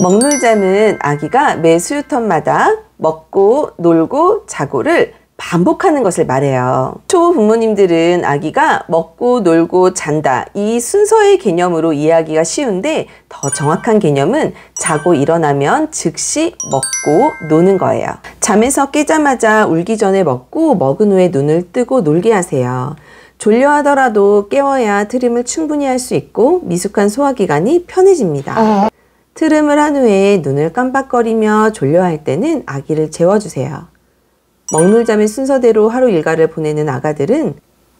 먹놀잠은 아기가 매 수유턴마다 먹고 놀고 자고를 반복하는 것을 말해요. 초 부모님들은 아기가 먹고 놀고 잔다 이 순서의 개념으로 이해하기가 쉬운데 더 정확한 개념은 자고 일어나면 즉시 먹고 노는 거예요. 잠에서 깨자마자 울기 전에 먹고 먹은 후에 눈을 뜨고 놀게 하세요. 졸려 하더라도 깨워야 트림을 충분히 할 수 있고 미숙한 소화기관이 편해집니다. 트림을 한 후에 눈을 깜빡거리며 졸려할 때는 아기를 재워주세요. 먹놀잠의 순서대로 하루 일과를 보내는 아가들은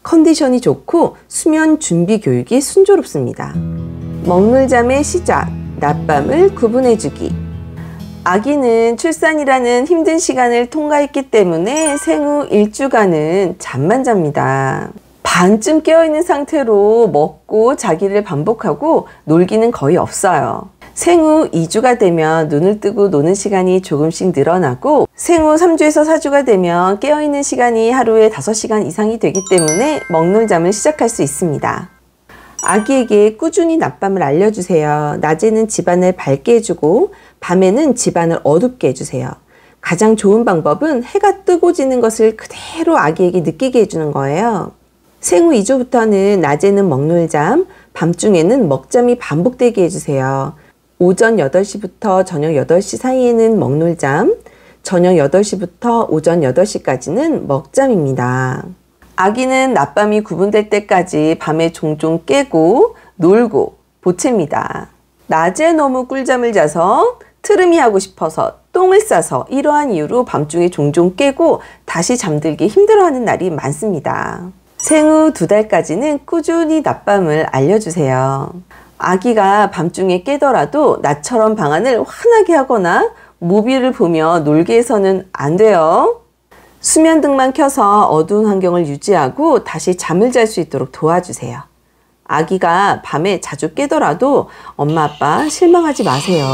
컨디션이 좋고 수면 준비 교육이 순조롭습니다. 먹놀잠의 시작, 낮밤을 구분해주기. 아기는 출산이라는 힘든 시간을 통과했기 때문에 생후 일주간은 잠만 잡니다. 반쯤 깨어있는 상태로 먹고 자기를 반복하고 놀기는 거의 없어요. 생후 2주가 되면 눈을 뜨고 노는 시간이 조금씩 늘어나고 생후 3주에서 4주가 되면 깨어있는 시간이 하루에 5시간 이상이 되기 때문에 먹놀잠을 시작할 수 있습니다. 아기에게 꾸준히 낮밤을 알려주세요. 낮에는 집안을 밝게 해주고 밤에는 집안을 어둡게 해주세요. 가장 좋은 방법은 해가 뜨고 지는 것을 그대로 아기에게 느끼게 해주는 거예요. 생후 2주부터는 낮에는 먹놀잠, 밤중에는 먹잠이 반복되게 해주세요. 오전 8시부터 저녁 8시 사이에는 먹놀잠, 저녁 8시부터 오전 8시까지는 먹잠입니다. 아기는 낮밤이 구분될 때까지 밤에 종종 깨고 놀고 보채입니다. 낮에 너무 꿀잠을 자서 트름이 하고 싶어서 똥을 싸서 이러한 이유로 밤중에 종종 깨고 다시 잠들기 힘들어하는 날이 많습니다. 생후 두 달까지는 꾸준히 낮밤을 알려주세요. 아기가 밤중에 깨더라도 나처럼 방안을 환하게 하거나 모비를 보며 놀게 해서는 안 돼요. 수면 등만 켜서 어두운 환경을 유지하고 다시 잠을 잘 수 있도록 도와주세요. 아기가 밤에 자주 깨더라도 엄마 아빠 실망하지 마세요.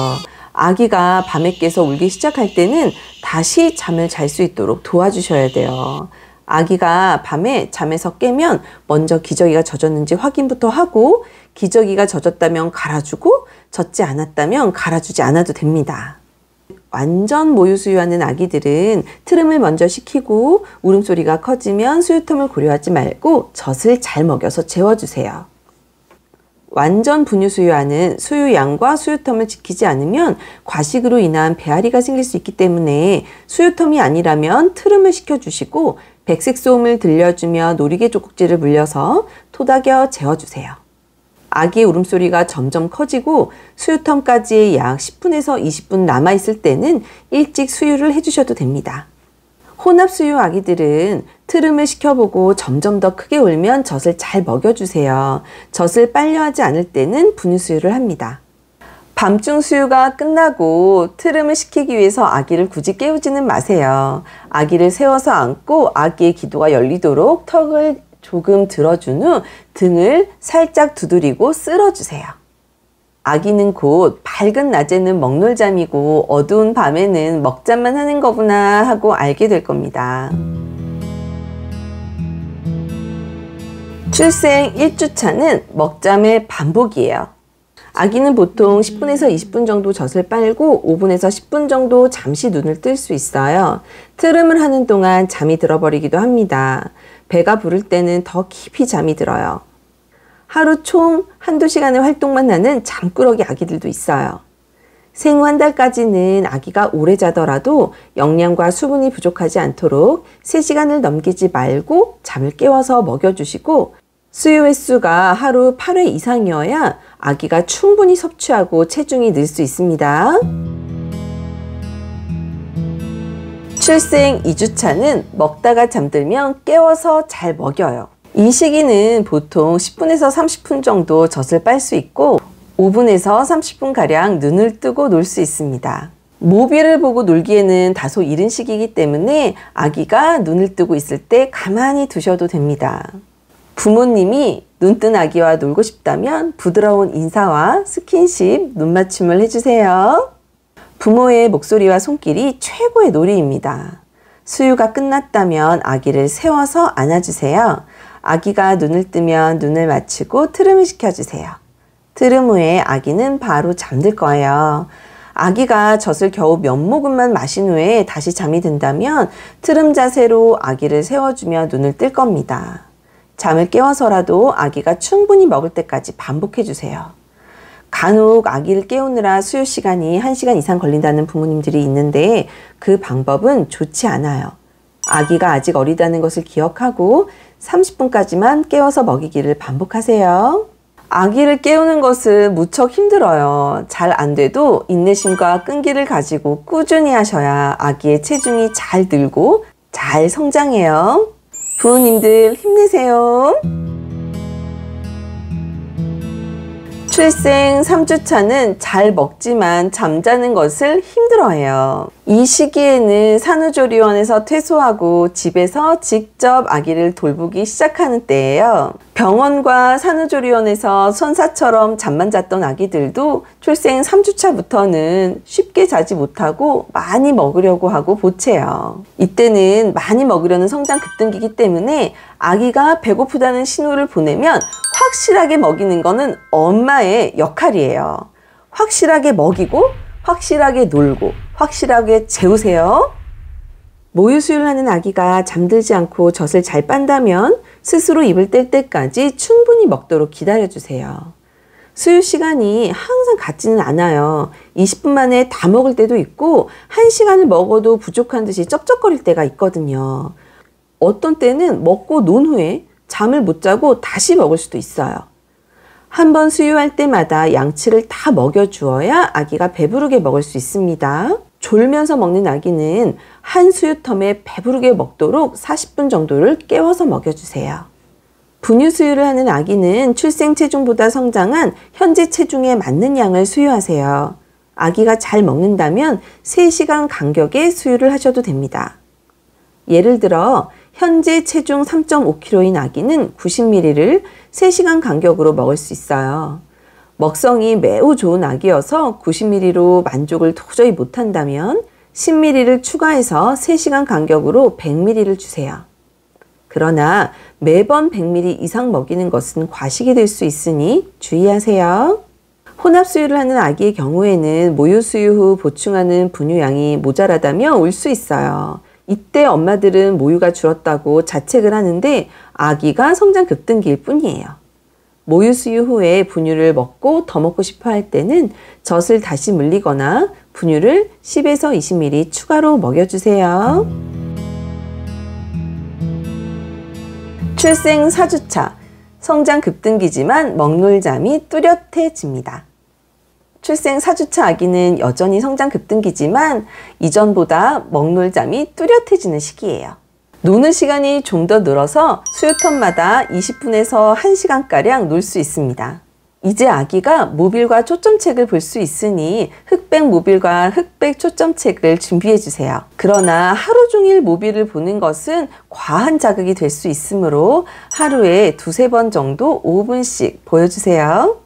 아기가 밤에 깨서 울기 시작할 때는 다시 잠을 잘 수 있도록 도와주셔야 돼요. 아기가 밤에 잠에서 깨면 먼저 기저귀가 젖었는지 확인부터 하고 기저귀가 젖었다면 갈아주고 젖지 않았다면 갈아주지 않아도 됩니다. 완전 모유 수유하는 아기들은 트름을 먼저 시키고 울음소리가 커지면 수유텀을 고려하지 말고 젖을 잘 먹여서 재워주세요. 완전 분유 수유하는 수유양과 수유텀을 지키지 않으면 과식으로 인한 배앓이가 생길 수 있기 때문에 수유텀이 아니라면 트름을 시켜주시고 백색 소음을 들려주며 놀이개 조국지를 물려서 토닥여 재워주세요. 아기의 울음소리가 점점 커지고 수유텀까지 약 10분에서 20분 남아있을 때는 일찍 수유를 해주셔도 됩니다. 혼합 수유 아기들은 트름을 시켜보고 점점 더 크게 울면 젖을 잘 먹여주세요. 젖을 빨려 하지 않을 때는 분유 수유를 합니다. 밤중 수유가 끝나고 트름을 시키기 위해서 아기를 굳이 깨우지는 마세요. 아기를 세워서 안고 아기의 기도가 열리도록 턱을 조금 들어준 후 등을 살짝 두드리고 쓸어주세요. 아기는 곧 밝은 낮에는 먹놀잠이고 어두운 밤에는 먹잠만 하는 거구나 하고 알게 될 겁니다. 출생 1주차는 먹잠의 반복이에요. 아기는 보통 10분에서 20분 정도 젖을 빨고 5분에서 10분 정도 잠시 눈을 뜰 수 있어요. 트름을 하는 동안 잠이 들어버리기도 합니다. 배가 부를 때는 더 깊이 잠이 들어요. 하루 총 한두 시간의 활동만 하는 잠꾸러기 아기들도 있어요. 생후 한 달까지는 아기가 오래 자더라도 영양과 수분이 부족하지 않도록 3시간을 넘기지 말고 잠을 깨워서 먹여주시고 수유 횟수가 하루 8회 이상이어야 아기가 충분히 섭취하고 체중이 늘 수 있습니다. 출생 2주차는 먹다가 잠들면 깨워서 잘 먹여요. 이 시기는 보통 10분에서 30분 정도 젖을 빨 수 있고 5분에서 30분 가량 눈을 뜨고 놀 수 있습니다. 모비를 보고 놀기에는 다소 이른 시기이기 때문에 아기가 눈을 뜨고 있을 때 가만히 두셔도 됩니다. 부모님이 눈뜬 아기와 놀고 싶다면 부드러운 인사와 스킨십, 눈맞춤을 해주세요. 부모의 목소리와 손길이 최고의 놀이입니다. 수유가 끝났다면 아기를 세워서 안아주세요. 아기가 눈을 뜨면 눈을 맞추고 트름을 시켜주세요. 트름 후에 아기는 바로 잠들 거예요. 아기가 젖을 겨우 몇 모금만 마신 후에 다시 잠이 든다면 트름 자세로 아기를 세워주며 눈을 뜰 겁니다. 잠을 깨워서라도 아기가 충분히 먹을 때까지 반복해 주세요. 간혹 아기를 깨우느라 수유 시간이 1시간 이상 걸린다는 부모님들이 있는데 그 방법은 좋지 않아요. 아기가 아직 어리다는 것을 기억하고 30분까지만 깨워서 먹이기를 반복하세요. 아기를 깨우는 것은 무척 힘들어요. 잘 안 돼도 인내심과 끈기를 가지고 꾸준히 하셔야 아기의 체중이 잘 늘고 잘 성장해요. 부모님들 힘내세요. 출생 3주차는 잘 먹지만 잠자는 것을 힘들어해요. 이 시기에는 산후조리원에서 퇴소하고 집에서 직접 아기를 돌보기 시작하는 때예요. 병원과 산후조리원에서 선사처럼 잠만 잤던 아기들도 출생 3주차부터는 쉽게 자지 못하고 많이 먹으려고 하고 보채요. 이때는 많이 먹으려는 성장 급등기이기 때문에 아기가 배고프다는 신호를 보내면 확실하게 먹이는 거는 엄마의 역할이에요. 확실하게 먹이고, 확실하게 놀고, 확실하게 재우세요. 모유 수유를 하는 아기가 잠들지 않고 젖을 잘 빤다면 스스로 입을 뗄 때까지 충분히 먹도록 기다려주세요. 수유 시간이 항상 같지는 않아요. 20분 만에 다 먹을 때도 있고, 1시간을 먹어도 부족한 듯이 쩝쩝거릴 때가 있거든요. 어떤 때는 먹고 논 후에 잠을 못 자고 다시 먹을 수도 있어요. 한 번 수유할 때마다 양치를 다 먹여주어야 아기가 배부르게 먹을 수 있습니다. 졸면서 먹는 아기는 한 수유텀에 배부르게 먹도록 40분 정도를 깨워서 먹여주세요. 분유 수유를 하는 아기는 출생 체중보다 성장한 현재 체중에 맞는 양을 수유하세요. 아기가 잘 먹는다면 3시간 간격의 수유를 하셔도 됩니다. 예를 들어 현재 체중 3.5kg인 아기는 90ml를 3시간 간격으로 먹을 수 있어요. 먹성이 매우 좋은 아기여서 90ml로 만족을 도저히 못한다면 10ml를 추가해서 3시간 간격으로 100ml를 주세요. 그러나 매번 100ml 이상 먹이는 것은 과식이 될 수 있으니 주의하세요. 혼합 수유를 하는 아기의 경우에는 모유 수유 후 보충하는 분유량이 모자라다며 울 수 있어요. 이때 엄마들은 모유가 줄었다고 자책을 하는데 아기가 성장 급등기일 뿐이에요. 모유 수유 후에 분유를 먹고 더 먹고 싶어 할 때는 젖을 다시 물리거나 분유를 10에서 20ml 추가로 먹여주세요. 출생 4주차 성장 급등기지만 먹놀잠이 뚜렷해집니다. 출생 4주차 아기는 여전히 성장 급등기지만 이전보다 먹놀잠이 뚜렷해지는 시기예요. 노는 시간이 좀 더 늘어서 수유턴마다 20분에서 1시간가량 놀 수 있습니다. 이제 아기가 모빌과 초점책을 볼 수 있으니 흑백 모빌과 흑백 초점책을 준비해 주세요. 그러나 하루 종일 모빌을 보는 것은 과한 자극이 될 수 있으므로 하루에 두세 번 정도 5분씩 보여주세요.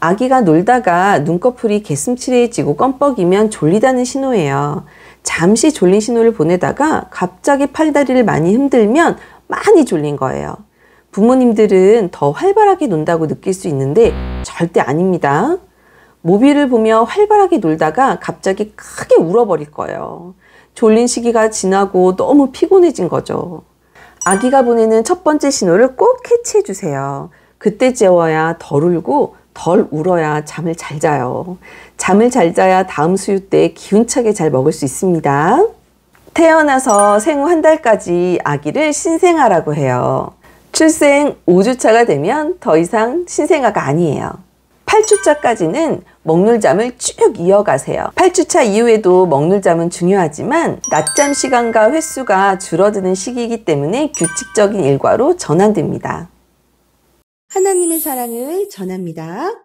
아기가 놀다가 눈꺼풀이 개슴츠레해지고 껌뻑이면 졸리다는 신호예요. 잠시 졸린 신호를 보내다가 갑자기 팔다리를 많이 흔들면 많이 졸린 거예요. 부모님들은 더 활발하게 논다고 느낄 수 있는데 절대 아닙니다. 모비를 보며 활발하게 놀다가 갑자기 크게 울어버릴 거예요. 졸린 시기가 지나고 너무 피곤해진 거죠. 아기가 보내는 첫 번째 신호를 꼭 캐치해 주세요. 그때 재워야 덜 울고 덜 울어야 잠을 잘 자요. 잠을 잘 자야 다음 수유 때 기운차게 잘 먹을 수 있습니다. 태어나서 생후 한 달까지 아기를 신생아라고 해요. 출생 5주차가 되면 더 이상 신생아가 아니에요. 8주차까지는 먹놀잠을 쭉 이어가세요. 8주차 이후에도 먹놀잠은 중요하지만 낮잠 시간과 횟수가 줄어드는 시기이기 때문에 규칙적인 일과로 전환됩니다. 하나님의 사랑을 전합니다.